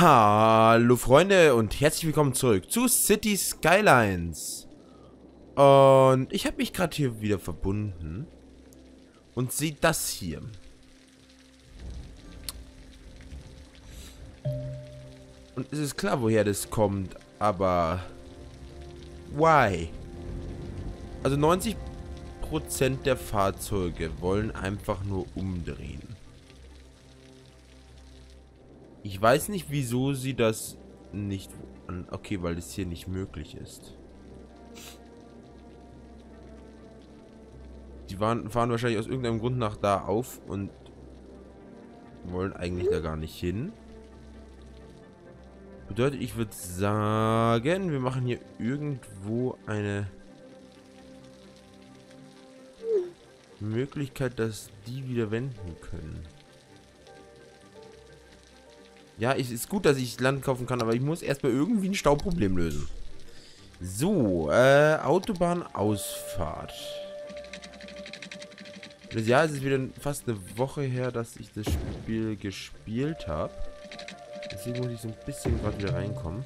Hallo Freunde und herzlich willkommen zurück zu City Skylines. Und ich habe mich gerade hier wieder verbunden und sehe das hier. Und es ist klar, woher das kommt, aber why? Also 90% der Fahrzeuge wollen einfach nur umdrehen. Ich weiß nicht, wieso sie das nicht... Okay, weil das hier nicht möglich ist. Die waren, fahren wahrscheinlich aus irgendeinem Grund nach da auf und wollen eigentlich da gar nicht hin. Bedeutet, ich würde sagen, wir machen hier irgendwo eine Möglichkeit, dass die wieder wenden können. Ja, es ist gut, dass ich Land kaufen kann, aber ich muss erstmal irgendwie ein Stauproblem lösen. So, äh, Autobahnausfahrt. Das Jahr ist es wieder fast eine Woche her, dass ich das Spiel gespielt habe. Deswegen muss ich so ein bisschen gerade wieder reinkommen.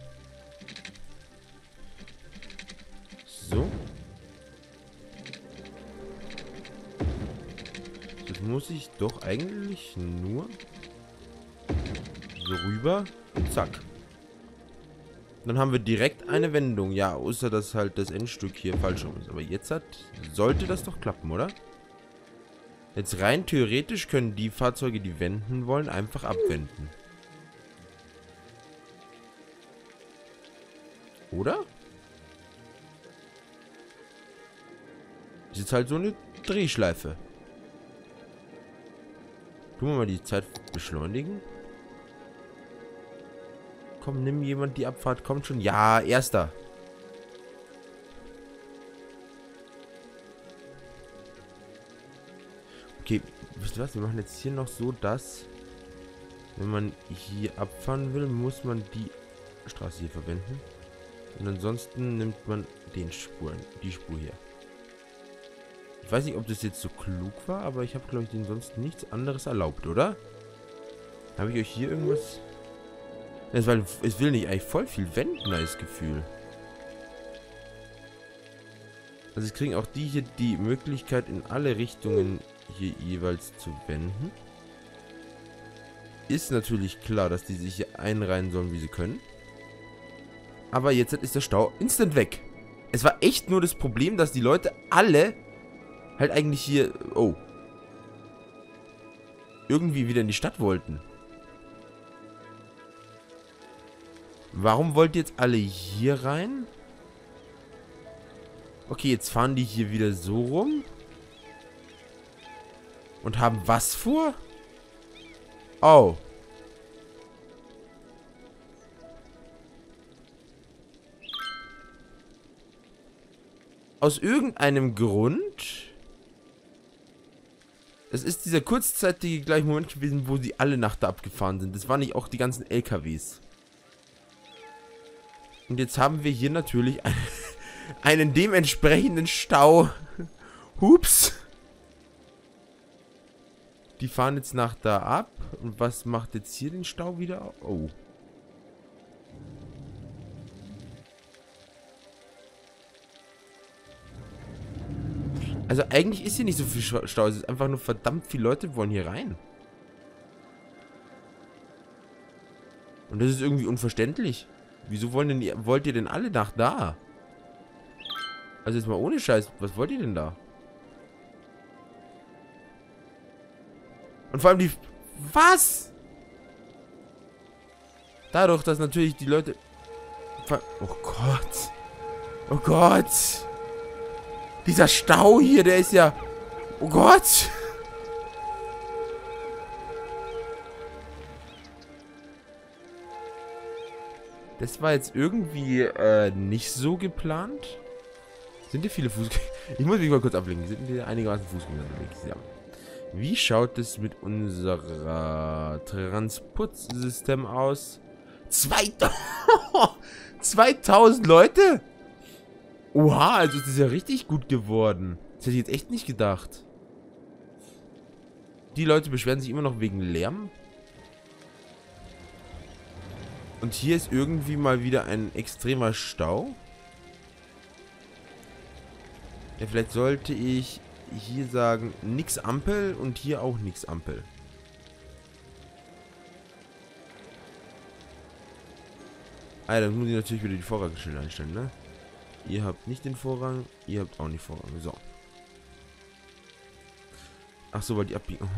Muss ich doch eigentlich nur so rüber zack. Dann haben wir direkt eine Wendung. Ja, außer dass halt das Endstück hier falsch rum ist. Aber jetzt hat, sollte das doch klappen, oder? Jetzt rein theoretisch können die Fahrzeuge, die wenden wollen, einfach abwenden. Oder? Ist jetzt halt so eine Drehschleife. Tun wir mal die Zeit beschleunigen. Komm, nimm jemand die Abfahrt. Kommt schon. Ja, erster. Okay, wisst ihr was? Wir machen jetzt hier noch so, dass wenn man hier abfahren will, muss man die Straße hier verwenden. Und ansonsten nimmt man den Spuren, die Spur hier. Ich weiß nicht, ob das jetzt so klug war, aber ich habe, glaube ich, den sonst nichts anderes erlaubt, oder? Habe ich euch hier irgendwas... Das, weil es will nicht eigentlich voll viel wenden, das Gefühl. Also es kriegen auch die hier die Möglichkeit, in alle Richtungen hier jeweils zu wenden. Ist natürlich klar, dass die sich hier einreihen sollen, wie sie können. Aber jetzt ist der Stau instant weg. Es war echt nur das Problem, dass die Leute alle halt eigentlich hier... Oh. Irgendwie wieder in die Stadt wollten. Warum wollt ihr jetzt alle hier rein? Okay, jetzt fahren die hier wieder so rum. Und haben was vor? Oh. Aus irgendeinem Grund... Es ist dieser kurzzeitige gleiche Moment gewesen, wo sie alle nach da abgefahren sind. Das waren nicht auch die ganzen LKWs. Und jetzt haben wir hier natürlich einen, einen dementsprechenden Stau. Hups. Die fahren jetzt nach da ab. Und was macht jetzt hier den Stau wieder? Oh. Also eigentlich ist hier nicht so viel Stau. Es ist einfach nur verdammt viele Leute wollen hier rein. Und das ist irgendwie unverständlich. Wieso wollen denn, wollt ihr denn alle nach da? Also jetzt mal ohne Scheiß, was wollt ihr denn da? Und vor allem die... Was? Dadurch, dass natürlich die Leute... Oh Gott. Oh Gott. Dieser Stau hier, der ist ja... Oh Gott. Das war jetzt irgendwie äh, nicht so geplant. Sind hier viele Fußgänger? Ich muss mich mal kurz ablenken. Sind hier einigermaßen Fußgänger unterwegs? Ja. Wie schaut es mit unserer Transportsystem aus? 2000 Leute? Oha, also ist das ja richtig gut geworden. Das hätte ich jetzt echt nicht gedacht. Die Leute beschweren sich immer noch wegen Lärm. Und hier ist irgendwie mal wieder ein extremer Stau. Ja, vielleicht sollte ich hier sagen, nix Ampel und hier auch nix Ampel. Ah, dann muss ich natürlich wieder die Vorrangstelle einstellen, ne? Ihr habt nicht den Vorrang, ihr habt auch nicht Vorrang. So. Ach so, weil die abbiegen.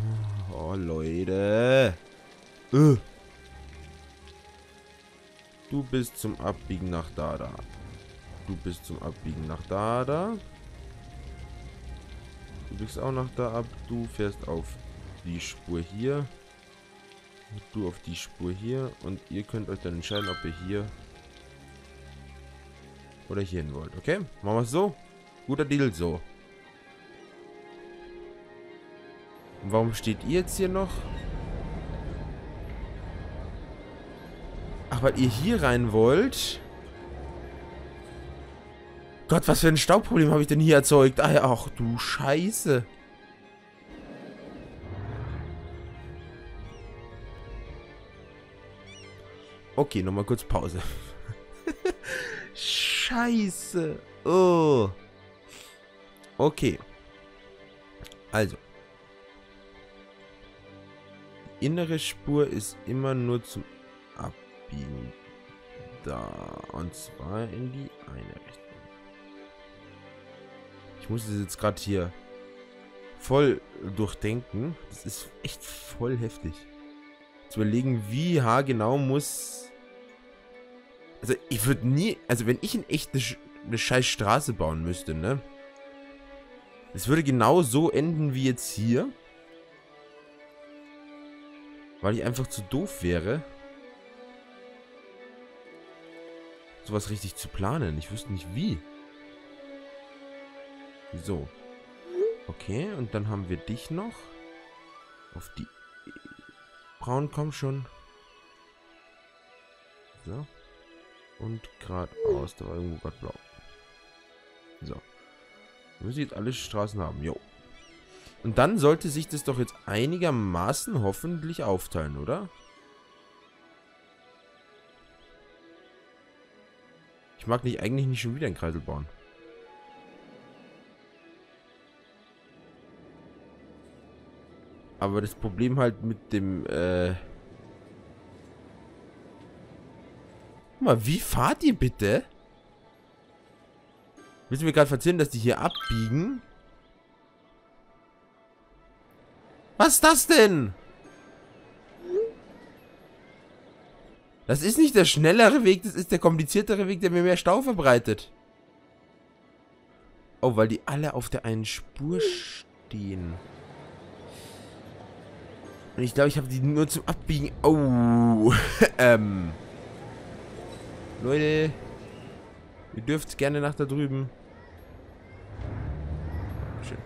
Oh, oh Leute. Uh. Du bist zum Abbiegen nach da, da. Du bist zum Abbiegen nach da, da. Du biegst auch nach da ab. Du fährst auf die Spur hier. Du auf die Spur hier. Und ihr könnt euch dann entscheiden, ob ihr hier oder hier hin wollt. Okay? Machen wir es so. Guter Deal so. Und warum steht ihr jetzt hier noch? Ach, weil ihr hier rein wollt. Gott, was für ein Staubproblem habe ich denn hier erzeugt? Ja, ach du Scheiße. Okay, nochmal kurz Pause. Scheiße. Oh. Okay. Also. Die innere Spur ist immer nur zum Abbiegen da. Und zwar in die eine Richtung. Ich muss es jetzt gerade hier voll durchdenken. Das ist echt voll heftig. Zu überlegen, wie haargenau muss... Also ich würde nie... Also wenn ich in echt eine, eine scheiß Straße bauen müsste, ne? Es würde genau so enden wie jetzt hier. Weil ich einfach zu doof wäre. Sowas richtig zu planen. Ich wüsste nicht wie. So. Okay, und dann haben wir dich noch. Auf die... Braun, komm schon. So. Und geradeaus. Da war irgendwo gerade blau. So. Müssen jetzt alle Straßen haben. Jo. Und dann sollte sich das doch jetzt einigermaßen hoffentlich aufteilen, oder? Ich mag nicht eigentlich nicht schon wieder einen Kreisel bauen. Aber das Problem halt mit dem, äh... Mal, wie fahrt ihr bitte? Willst du mir gerade erzählen, dass die hier abbiegen? Was ist das denn? Das ist nicht der schnellere Weg, das ist der kompliziertere Weg, der mir mehr Stau verbreitet. Oh, weil die alle auf der einen Spur stehen. Und ich glaube, ich habe die nur zum Abbiegen. Oh. ähm. Leute. Ihr dürft gerne nach da drüben. Schön.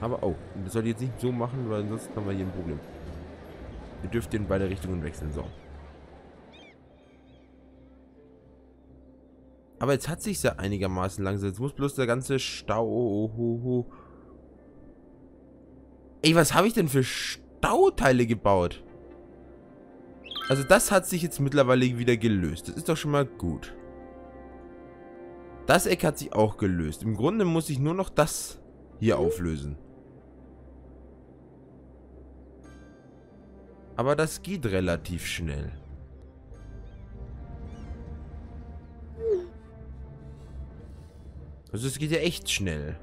Aber, oh. Das soll ich jetzt nicht so machen, weil sonst haben wir hier ein Problem. Ihr dürft in beide Richtungen wechseln. So. Aber jetzt hat sich ja einigermaßen langsam. Jetzt muss bloß der ganze Stau... Oh, oh, oh. Ey, was habe ich denn für Stauteile gebaut? Also das hat sich jetzt mittlerweile wieder gelöst. Das ist doch schon mal gut. Das Eck hat sich auch gelöst. Im Grunde muss ich nur noch das hier auflösen. Aber das geht relativ schnell. Also es geht ja echt schnell.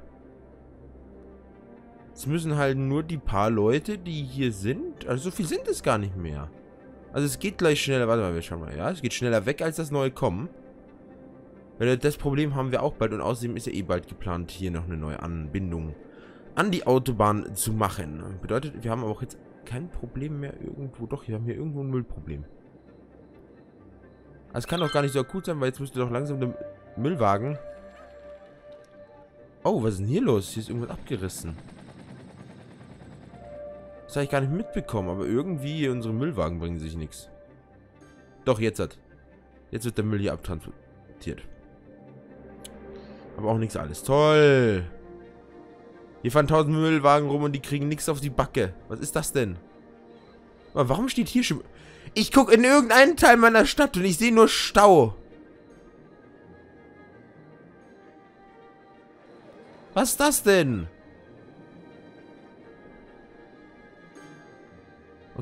Es müssen halt nur die paar Leute, die hier sind. Also so viel sind es gar nicht mehr. Also es geht gleich schneller. Warte mal, wir schauen mal. Ja, es geht schneller weg als das neue Kommen. Das Problem haben wir auch bald. Und außerdem ist ja eh bald geplant, hier noch eine neue Anbindung an die Autobahn zu machen. Bedeutet, wir haben auch jetzt kein Problem mehr irgendwo. Doch, wir haben hier irgendwo ein Müllproblem. Es kann doch gar nicht so akut sein, weil jetzt müsste doch langsam der Müllwagen... Oh, was ist denn hier los? Hier ist irgendwas abgerissen. Das habe ich gar nicht mitbekommen, aber irgendwie unsere Müllwagen bringen sich nichts. Doch, jetzt hat. Jetzt wird der Müll hier abtransportiert. Aber auch nichts alles. Toll. Hier fahren tausend Müllwagen rum und die kriegen nichts auf die Backe. Was ist das denn? Aber warum steht hier schon... Ich gucke in irgendeinen Teil meiner Stadt und ich sehe nur Stau. Was ist das denn?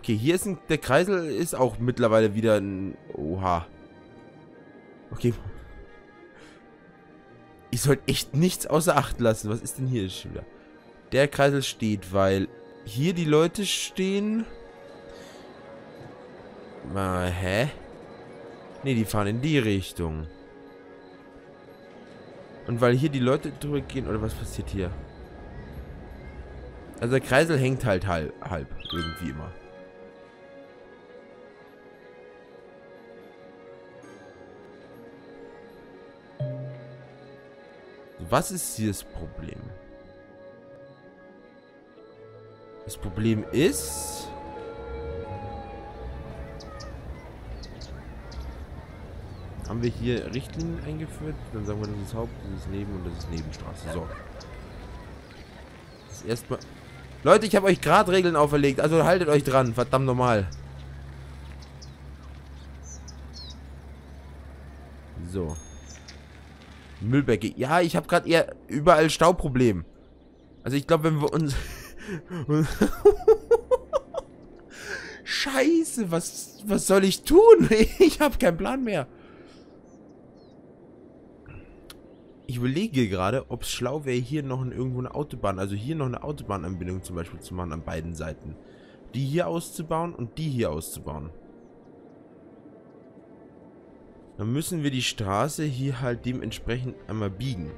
Okay, hier ist ein... Der Kreisel ist auch mittlerweile wieder ein... Oha. Okay. Ich sollte echt nichts außer Acht lassen. Was ist denn hier schon wieder? Der Kreisel steht, weil hier die Leute stehen... Mal, hä? Ne, die fahren in die Richtung. Und weil hier die Leute drüber gehen, oder was passiert hier? Also der Kreisel hängt halt halb, halb irgendwie immer. Was ist hier das Problem? Das Problem ist... Haben wir hier Richtlinien eingeführt? Dann sagen wir, das ist Haupt, das ist Neben und das ist Nebenstraße. So. Das erstmal... Leute, ich habe euch gerade Regeln auferlegt, also haltet euch dran, verdammt normal. So. Müllberge. Ja, ich habe gerade eher überall Stauproblem. Also ich glaube, wenn wir uns... Scheiße, was, was soll ich tun? Ich habe keinen Plan mehr. Ich überlege gerade, ob es schlau wäre, hier noch irgendwo eine Autobahn, also hier noch eine Autobahnanbindung zum Beispiel zu machen an beiden Seiten. Die hier auszubauen und die hier auszubauen. Dann müssen wir die Straße hier halt dementsprechend einmal biegen.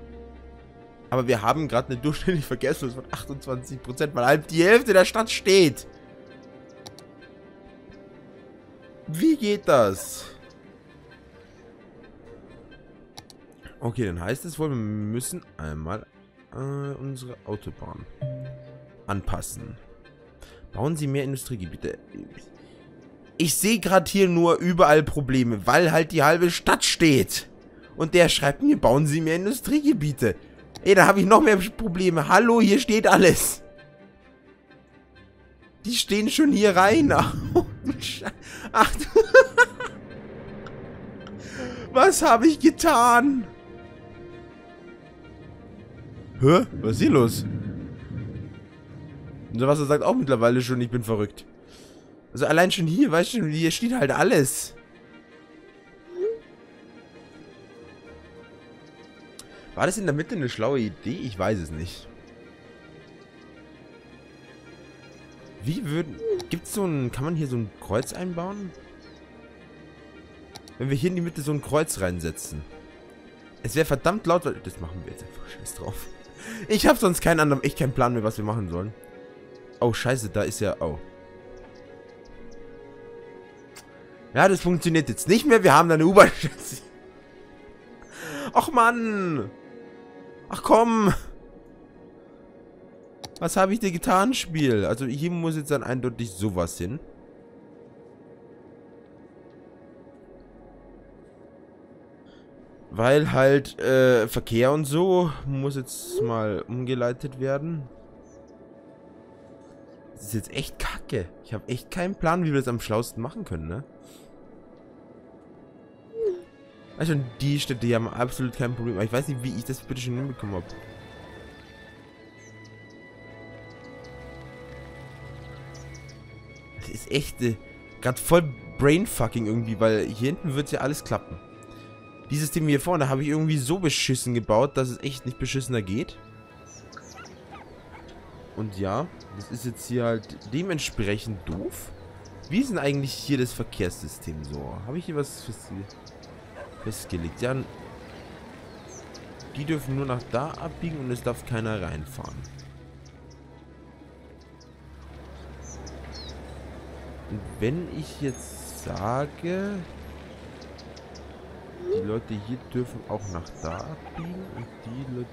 Aber wir haben gerade eine durchschnittliche Verkehrsfluss von 28%, weil halt die Hälfte der Stadt steht. Wie geht das? Okay, dann heißt es wohl, wir müssen einmal äh, unsere Autobahn anpassen. Bauen Sie mehr Industriegebiete. Ich sehe gerade hier nur überall Probleme, weil halt die halbe Stadt steht. Und der schreibt mir, bauen Sie mehr Industriegebiete. Ey, da habe ich noch mehr Probleme. Hallo, hier steht alles. Die stehen schon hier rein. Ach, du Was habe ich getan? Hä? Was ist hier los? Und was er sagt auch mittlerweile schon, ich bin verrückt. Also allein schon hier, weißt du, hier steht halt alles. War das in der Mitte eine schlaue Idee? Ich weiß es nicht. Wie würden... Gibt es so ein... Kann man hier so ein Kreuz einbauen? Wenn wir hier in die Mitte so ein Kreuz reinsetzen. Es wäre verdammt laut, weil... Das machen wir jetzt einfach scheiß drauf. Ich habe sonst keinen anderen... Ich keinen Plan mehr, was wir machen sollen. Oh, scheiße, da ist ja... Oh. Ja, das funktioniert jetzt nicht mehr. Wir haben da eine U-Bahn-Station. Ach, Mann. Ach, komm. Was habe ich dir getan, Spiel? Also hier muss jetzt dann eindeutig sowas hin. Weil halt äh, Verkehr und so muss jetzt mal umgeleitet werden. Das ist jetzt echt kacke. Ich habe echt keinen Plan, wie wir das am schlausten machen können, ne? Du, die Städte, haben absolut kein Problem. Aber ich weiß nicht, wie ich das bitte schon hinbekommen habe. Das ist echt äh, gerade voll Brainfucking irgendwie, weil hier hinten wird ja alles klappen. Dieses Ding hier vorne habe ich irgendwie so beschissen gebaut, dass es echt nicht beschissener geht. Und ja, das ist jetzt hier halt dementsprechend doof. Wie ist denn eigentlich hier das Verkehrssystem so? Habe ich hier was festgelegt? Ja, die dürfen nur nach da abbiegen und es darf keiner reinfahren. Und wenn ich jetzt sage, die Leute hier dürfen auch nach da abbiegen und die Leute...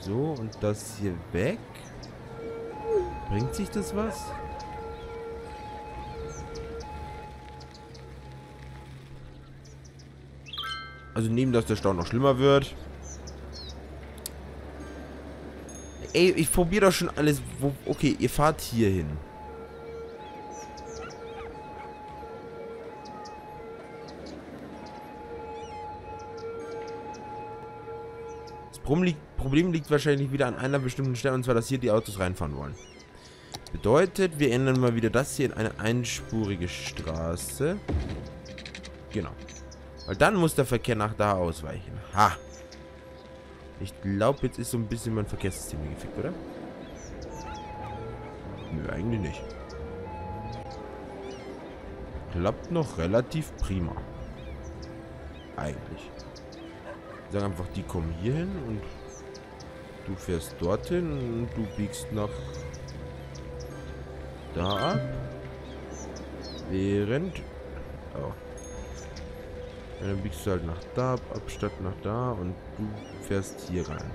So, und das hier weg. Bringt sich das was? Also neben, dass der Stau noch schlimmer wird. ey, ich probiere doch schon alles. Wo, okay, ihr fahrt hier hin. Das Problem liegt, Problem liegt wahrscheinlich wieder an einer bestimmten Stelle, und zwar, dass hier die Autos reinfahren wollen. Bedeutet, wir ändern mal wieder das hier in eine einspurige Straße. Genau. Weil dann muss der Verkehr nach da ausweichen. Ha! Ich glaube, jetzt ist so ein bisschen mein Verkehrssystem gefickt, oder? Nö, eigentlich nicht. Klappt noch relativ prima. Eigentlich. Ich sage einfach, die kommen hier hin und du fährst dorthin und du biegst nach da ab. Während... Oh. Dann biegst du halt nach da ab, statt nach da und du fährst hier rein.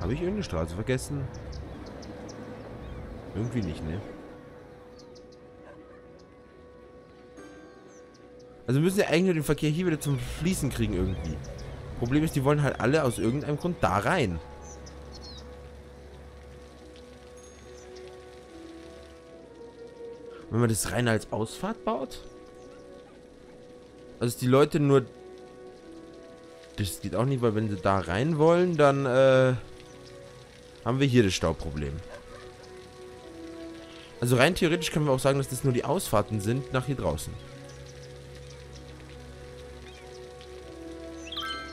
Habe ich irgendeine Straße vergessen? Irgendwie nicht, ne? Also müssen wir eigentlich den Verkehr hier wieder zum Fließen kriegen irgendwie. Problem ist, die wollen halt alle aus irgendeinem Grund da rein. Wenn man das rein als Ausfahrt baut? Also die Leute nur... Das geht auch nicht, weil wenn sie da rein wollen, dann äh, haben wir hier das Stauproblem. Also rein theoretisch können wir auch sagen, dass das nur die Ausfahrten sind nach hier draußen.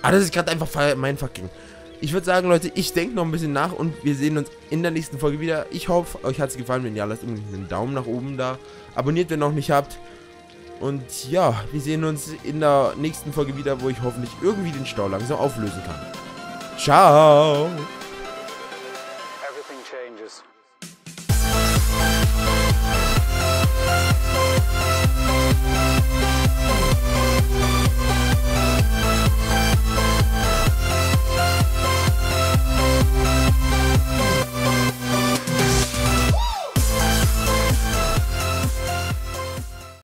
Ah, das ist gerade einfach mein fucking... Ich würde sagen, Leute, ich denke noch ein bisschen nach und wir sehen uns in der nächsten Folge wieder. Ich hoffe, euch hat es gefallen. Wenn ja, lasst unbedingt einen Daumen nach oben da. Abonniert, wenn ihr noch nicht habt. Und ja, wir sehen uns in der nächsten Folge wieder, wo ich hoffentlich irgendwie den Stau langsam auflösen kann. Ciao!